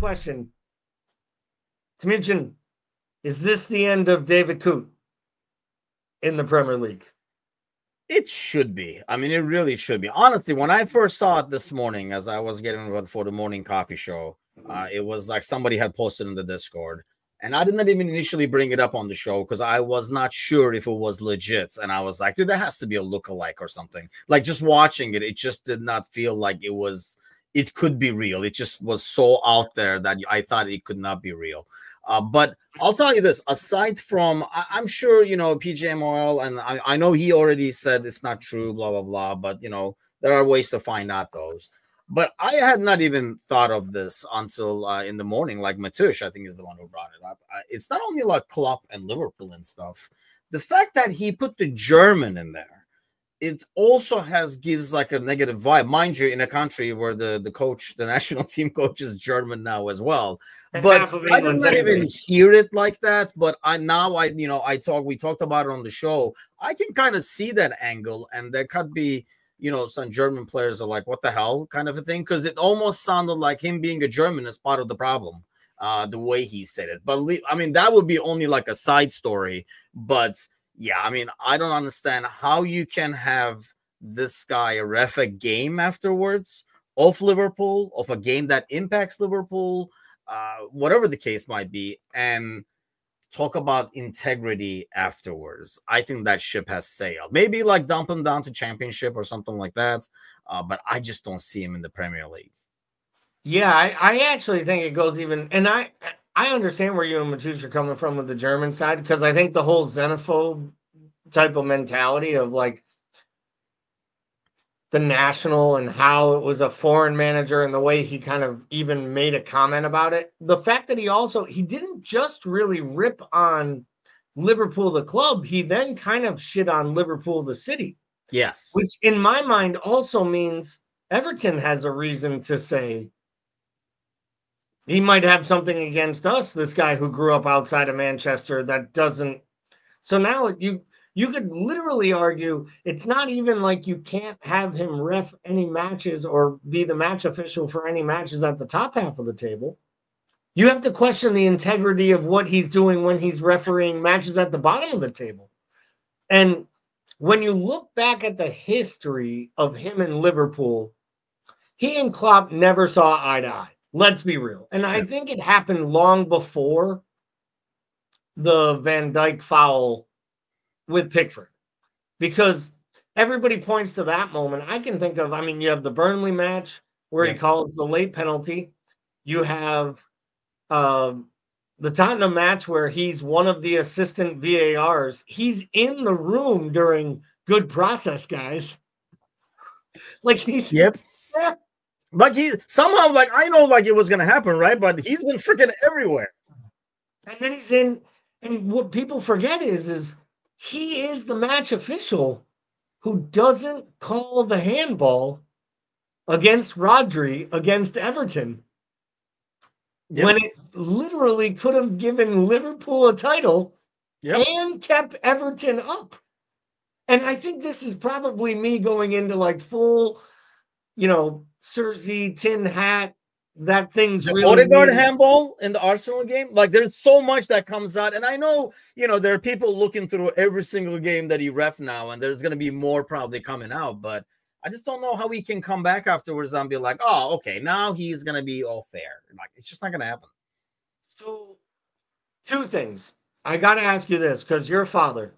question. Timucin, is this the end of David Coote in the Premier League? It should be. I mean, it really should be. Honestly, when I first saw it this morning, as I was getting ready for the morning coffee show, uh, it was like somebody had posted in the Discord, and I didn't even initially bring it up on the show because I was not sure if it was legit. And I was like, dude, that has to be a look-alike or something. Like just watching it, it just did not feel like it was. It could be real. It just was so out there that I thought it could not be real. Uh, but I'll tell you this: aside from, I, am sure you know PGMOL, and I, I know he already said it's not true, blah blah blah. But you know there are ways to find out those. But I had not even thought of this until uh, in the morning. Like Matush, I think is the one who brought it up. It's not only like Klopp and Liverpool and stuff. The fact that he put the German in there it also has gives like a negative vibe. Mind you in a country where the the coach the national team coach is german now as well. But i did not even hear it like that but i now i you know i talk we talked about it on the show. I can kind of see that angle and there could be you know some german players are like what the hell? kind of a thing because it almost sounded like him being a german is part of the problem uh the way he said it. But i mean that would be only like a side story but yeah, I mean, I don't understand how you can have this guy ref a game afterwards of Liverpool, of a game that impacts Liverpool, uh, whatever the case might be, and talk about integrity afterwards. I think that ship has sailed. Maybe like dump him down to championship or something like that. Uh, but I just don't see him in the Premier League. Yeah, I, I actually think it goes even, and I I understand where you and Matush are coming from with the German side because I think the whole xenophobe type of mentality of like the national and how it was a foreign manager and the way he kind of even made a comment about it. The fact that he also he didn't just really rip on Liverpool the club, he then kind of shit on Liverpool the city. Yes. Which in my mind also means Everton has a reason to say he might have something against us, this guy who grew up outside of Manchester that doesn't. So now you you could literally argue it's not even like you can't have him ref any matches or be the match official for any matches at the top half of the table. You have to question the integrity of what he's doing when he's refereeing matches at the bottom of the table. And when you look back at the history of him in Liverpool, he and Klopp never saw eye to eye. Let's be real. And I think it happened long before the Van Dijk foul with Pickford because everybody points to that moment. I can think of, I mean, you have the Burnley match where yeah. he calls the late penalty. You have um, the Tottenham match where he's one of the assistant VARs. He's in the room during good process, guys. Like he's yep. But he somehow like I know like it was gonna happen, right? But he's in freaking everywhere. And then he's in, and what people forget is is he is the match official who doesn't call the handball against Rodri against Everton yep. when it literally could have given Liverpool a title yep. and kept Everton up. And I think this is probably me going into like full, you know, Cersei tin hat that thing's the really Odegaard weird. handball in the Arsenal game. Like there's so much that comes out, and I know you know there are people looking through every single game that he ref now, and there's going to be more probably coming out. But I just don't know how he can come back afterwards and be like, oh, okay, now he's going to be all fair. Like it's just not going to happen. So, two things. I got to ask you this because you're a father,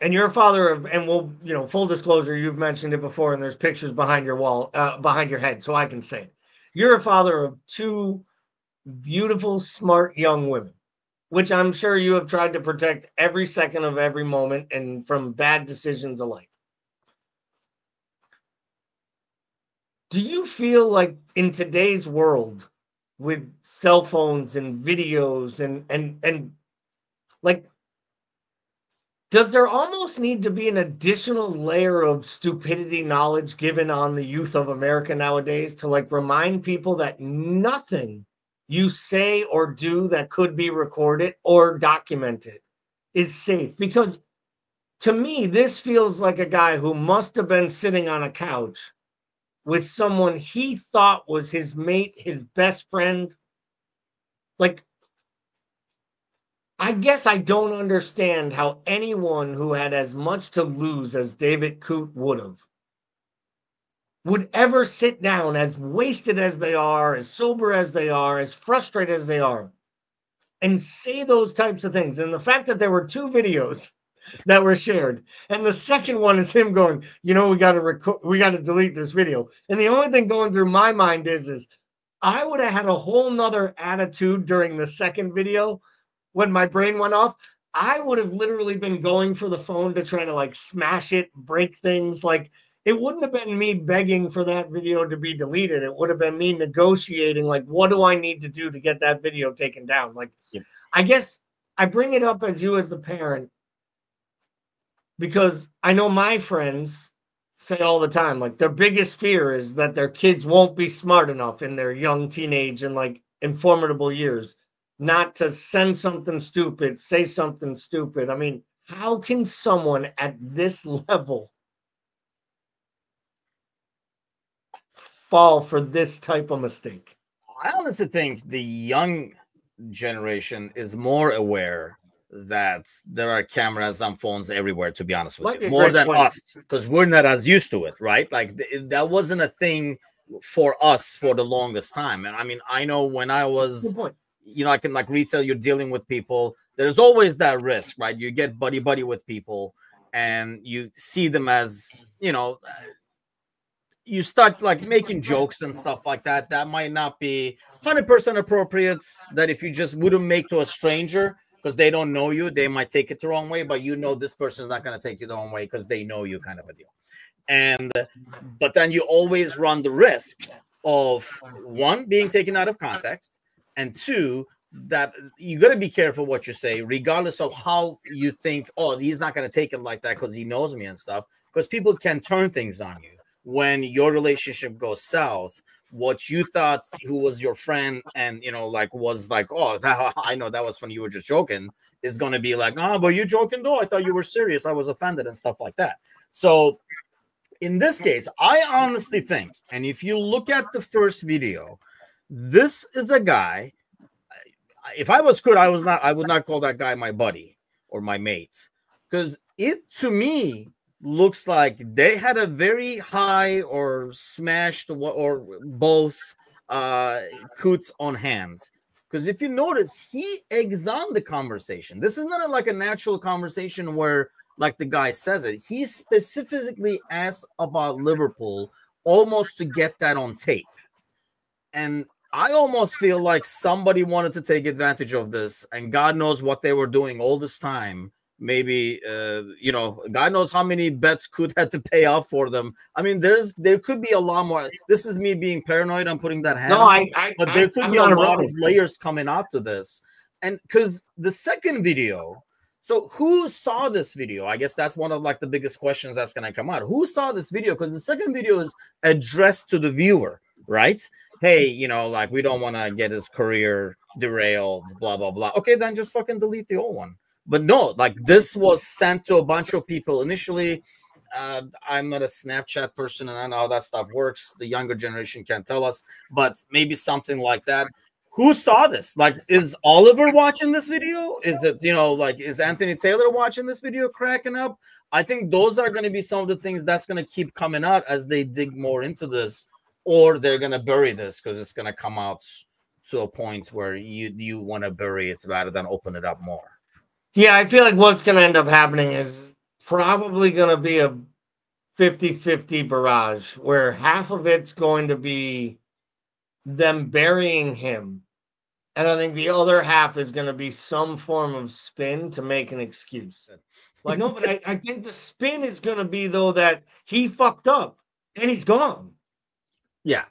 and you're a father of, and we'll, you know, full disclosure, you've mentioned it before, and there's pictures behind your wall, uh, behind your head, so I can say it you're a father of two beautiful, smart young women, which I'm sure you have tried to protect every second of every moment and from bad decisions alike. Do you feel like in today's world with cell phones and videos and and and like does there almost need to be an additional layer of stupidity knowledge given on the youth of America nowadays to like remind people that nothing you say or do that could be recorded or documented is safe? Because to me, this feels like a guy who must have been sitting on a couch with someone he thought was his mate, his best friend, like I guess I don't understand how anyone who had as much to lose as David Coote would have would ever sit down as wasted as they are, as sober as they are, as frustrated as they are, and say those types of things. And the fact that there were two videos that were shared, and the second one is him going, you know, we got to record, we got to delete this video. And the only thing going through my mind is, is I would have had a whole nother attitude during the second video when my brain went off. I would have literally been going for the phone to try to like smash it, break things. Like it wouldn't have been me begging for that video to be deleted. It would have been me negotiating, like, what do I need to do to get that video taken down? Like, yep. I guess I bring it up as you, as the parent, because I know my friends say all the time, like, their biggest fear is that their kids won't be smart enough in their young teenage and like informative years not to send something stupid, say something stupid. I mean, how can someone at this level fall for this type of mistake? I honestly think the young generation is more aware that there are cameras and phones everywhere to be honest with you more than point. us because we're not as used to it right like th- that wasn't a thing for us for the longest time and i mean i know when i was you know like in like retail you're dealing with people there's always that risk right? You get buddy buddy with people and you see them as you know you start like making jokes and stuff like that that might not be 100% appropriate that if you just wouldn't make to a stranger because they don't know you they might take it the wrong way but you know this person's not going to take you the wrong way because they know you kind of a deal. And but then you always run the risk of one being taken out of context and two that you got to be careful what you say regardless of how you think oh he's not going to take it like that because he knows me and stuff because people can turn things on you. When your relationship goes south what you thought who was your friend and you know like was like oh that, i know that was funny you were just joking is going to be like oh but you joking though? I thought you were serious. I was offended and stuff like that. So in this case i honestly think and if you look at the first video this is a guy if i was good i was not i would not call that guy my buddy or my mate because it to me looks like they had a very high or smashed or both uh Coots on hands. Because if you notice, he eggs on the conversation. This is not a, like a natural conversation where, like the guy says it, he specifically asks about Liverpool almost to get that on tape. And I almost feel like somebody wanted to take advantage of this, and God knows what they were doing all this time. Maybe uh, you know god knows how many bets could have to pay off for them. I mean there's there could be a lot more. This is me being paranoid. I'm putting that hand no, I, I, but there could I, be a lot of layers coming out to this. And because the second video so who saw this video? I guess that's one of like the biggest questions that's going to come out. Who saw this video? Because the second video is addressed to the viewer right hey you know like we don't want to get his career derailed blah blah blah okay then just fucking delete the old one but no, like this was sent to a bunch of people initially. Uh, I'm not a Snapchat person, and I know how that stuff works. The younger generation can't tell us, but maybe something like that. Who saw this? Like, is Oliver watching this video? Is it, you know, like, is Anthony Taylor watching this video cracking up? I think those are going to be some of the things that's going to keep coming out as they dig more into this, or they're going to bury this because it's going to come out to a point where you you want to bury it rather than open it up more. Yeah, I feel like what's going to end up happening is probably going to be a 50 50 barrage where half of it's going to be them burying him. And I think the other half is going to be some form of spin to make an excuse. Like, no, but I, I think the spin is going to be, though, that he fucked up and he's gone. Yeah.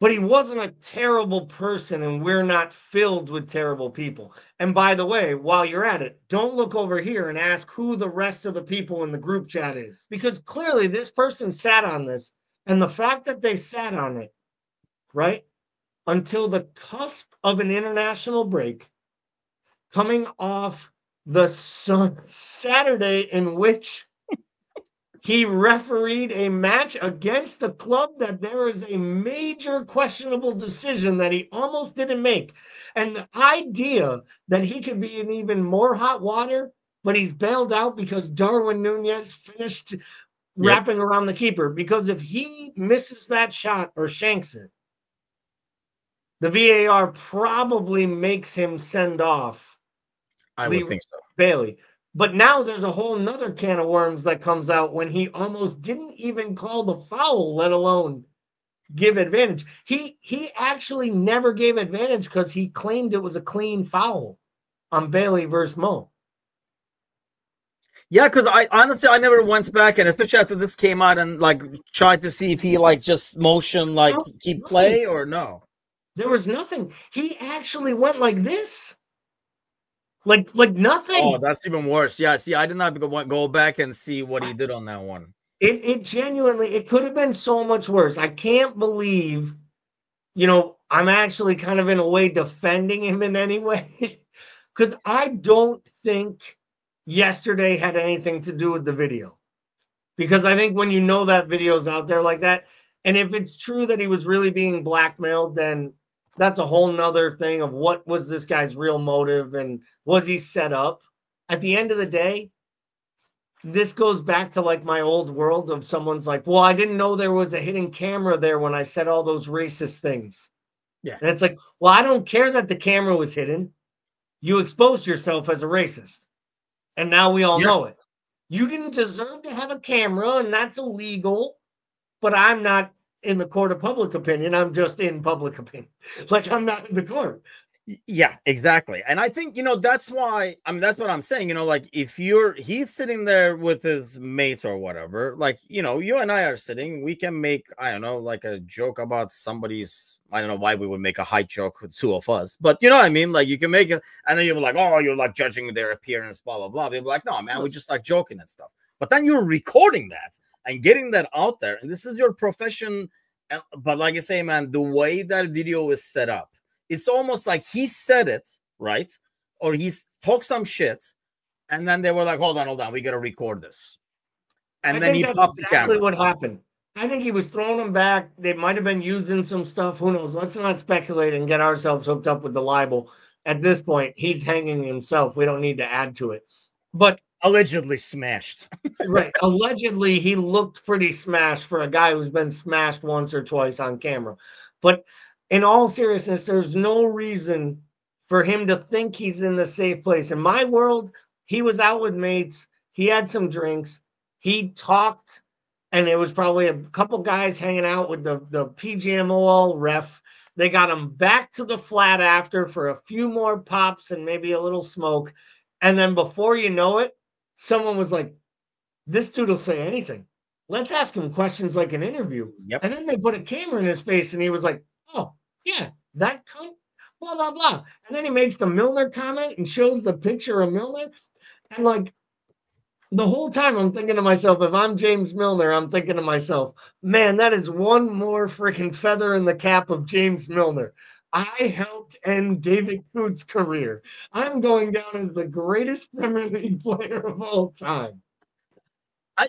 But he wasn't a terrible person and we're not filled with terrible people. And by the way while you're at it don't look over here and ask who the rest of the people in the group chat is. Because clearly this person sat on this and the fact that they sat on it right until the cusp of an international break coming off the sun, saturday in which he refereed a match against the club that there is a major questionable decision that he almost didn't make. And the idea that he could be in even more hot water, but he's bailed out because Darwin Nunez finished yep. wrapping around the keeper. Because if he misses that shot or shanks it, the VAR probably makes him send off. I would think so. Bailey. But now there's a whole nother can of worms that comes out when he almost didn't even call the foul, let alone give advantage. He he actually never gave advantage because he claimed it was a clean foul on Bailey versus Mo. Yeah, because I honestly I never went back and especially after this came out and like tried to see if he like just motion like keep play or no. There was nothing. He actually went like this. Like like nothing. Oh, that's even worse. Yeah, see, I did not go, go back and see what he did on that one. It it genuinely it could have been so much worse. I can't believe, you know, I'm actually kind of in a way defending him in any way. Because I don't think yesterday had anything to do with the video. Because I think when you know that video's out there like that, and if it's true that he was really being blackmailed, then that's a whole nother thing of what was this guy's real motive and was he set up? At the end of the day, this goes back to like my old world of someone's like, well, I didn't know there was a hidden camera there when I said all those racist things. Yeah. And it's like, well, I don't care that the camera was hidden. You exposed yourself as a racist. And now we all yeah. know it. You didn't deserve to have a camera, and that's illegal. But I'm not in the court of public opinion. I'm just in public opinion. Like I'm not in the court. Yeah, exactly. And I think, you know, that's why I mean that's what I'm saying. You know, like if you're he's sitting there with his mates or whatever, like you know, you and I are sitting, we can make, I don't know, like a joke about somebody's I don't know why we would make a high joke with two of us, but you know what I mean? Like you can make it, and then you're like, oh, you're like judging their appearance, blah blah blah. People like, no, man, we're just like joking and stuff. But then you're recording that and getting that out there, and this is your profession. Uh, but like I say, man, the way that video is set up it's almost like he said it, right? Or he's talked some shit, and then they were like, hold on, hold on, we gotta record this. And I then he popped exactly the camera. what happened. I think he was throwing them back. They might have been using some stuff. Who knows? Let's not speculate and get ourselves hooked up with the libel. At this point, he's hanging himself. We don't need to add to it. But allegedly smashed. right. Allegedly, he looked pretty smashed for a guy who's been smashed once or twice on camera. But in all seriousness, there's no reason for him to think he's in the safe place. In my world, he was out with mates, he had some drinks, he talked, and it was probably a couple guys hanging out with the, the PGMOL ref. They got him back to the flat after for a few more pops and maybe a little smoke. And then before you know it, someone was like, This dude will say anything. Let's ask him questions like an interview. Yep. And then they put a camera in his face and he was like, Oh, yeah, that cunt, blah, blah, blah. And then he makes the Milner comment and shows the picture of Milner. And like the whole time I'm thinking to myself, if I'm James Milner, I'm thinking to myself, man, that is one more freaking feather in the cap of James Milner. I helped end David Coote's career. I'm going down as the greatest Premier League player of all time. I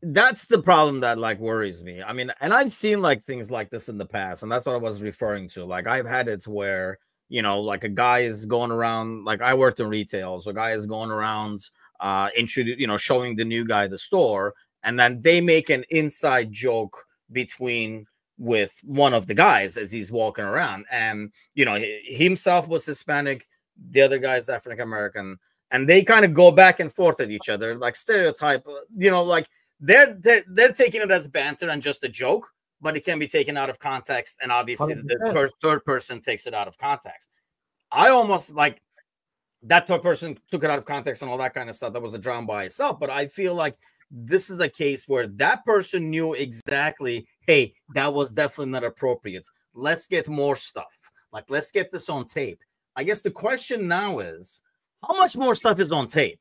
that's the problem that like worries me. I mean, and I've seen like things like this in the past, and that's what I was referring to. Like I've had it where you know, like a guy is going around. Like I worked in retail, so a guy is going around, uh, introduce, you know, showing the new guy the store, and then they make an inside joke between with one of the guys as he's walking around, and you know, he, himself was Hispanic, the other guy is African American, and they kind of go back and forth at each other, like stereotype, uh, you know, like they're, they're they're taking it as banter and just a joke, but it can be taken out of context, and obviously 100%. the per- third person takes it out of context. I almost like that third person took it out of context and all that kind of stuff. That was a drama by itself, but I feel like this is a case where that person knew exactly, hey, that was definitely not appropriate. Let's get more stuff. Like, let's get this on tape. I guess the question now is, how much more stuff is on tape?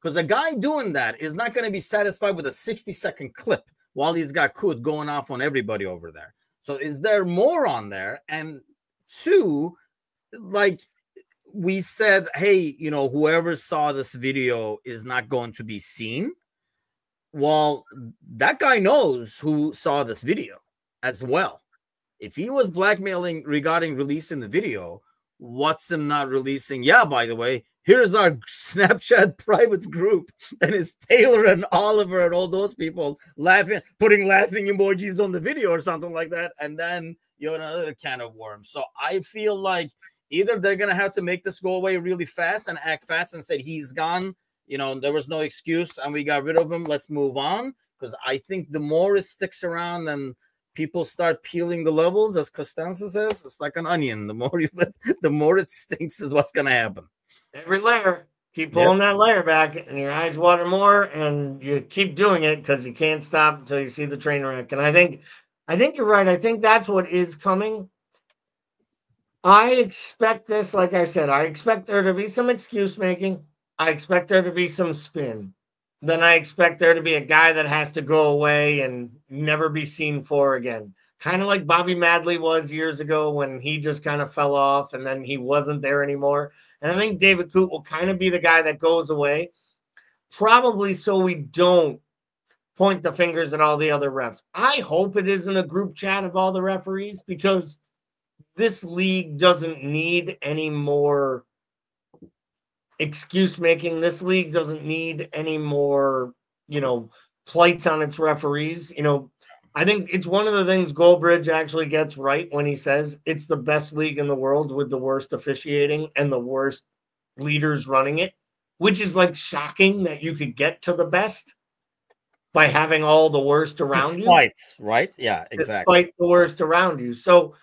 Because a guy doing that is not going to be satisfied with a 60 second clip while he's got Coote going off on everybody over there. So is there more on there? And two, like we said, hey, you know, whoever saw this video is not going to be seen. Well, that guy knows who saw this video as well. If he was blackmailing regarding releasing the video, what's him not releasing? Yeah, by the way, here's our Snapchat private group, and it's Taylor and Oliver and all those people laughing, putting laughing emojis on the video or something like that, and then you're another can of worms. So I feel like either they're gonna have to make this go away really fast and act fast and said he's gone. You know, there was no excuse and we got rid of him. Let's move on. Because I think the more it sticks around and people start peeling the levels, as Costanza says, it's like an onion. The more you let, the more it stinks is what's gonna happen. Every layer. Keep pulling yep. that layer back and your eyes water more and you keep doing it because you can't stop until you see the train wreck. And I think I think you're right. I think that's what is coming. I expect this, like I said, I expect there to be some excuse making. I expect there to be some spin. Then I expect there to be a guy that has to go away and never be seen for again. Kind of like Bobby Madley was years ago when he just kind of fell off and then he wasn't there anymore. And I think David Coote will kind of be the guy that goes away, probably so we don't point the fingers at all the other refs. I hope it isn't a group chat of all the referees because this league doesn't need any more excuse making. This league doesn't need any more, you know, plights on its referees. You know, I think it's one of the things Goldbridge actually gets right when he says it's the best league in the world with the worst officiating and the worst leaders running it, which is like shocking that you could get to the best by having all the worst around Despite, you. right? Yeah, exactly. Despite the worst around you. So